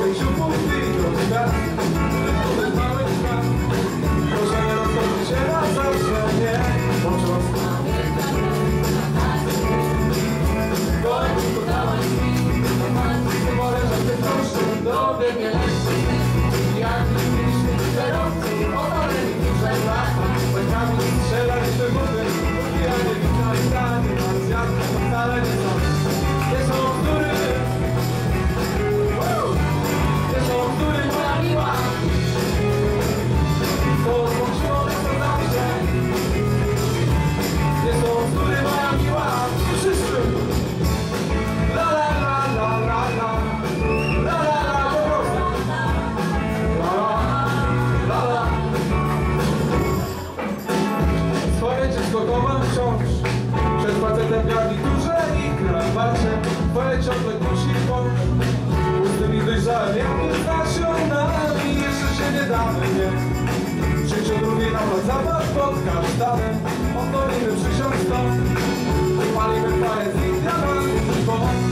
Holy, you. won't be, don't ale ciągle kusi bok Pustymi dojrzałem, jak to znaczy nami Jeszcze się nie damy, nie. Życie na pod kasztanem. Oddolimy przysiąc stąd. Palimy parę z nich diamantów, bo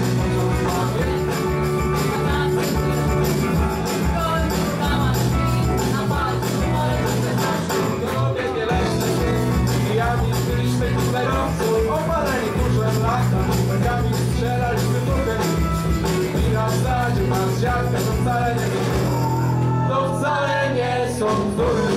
prowadził nas ziarka, to wcale nie są To wcale nie są bzdury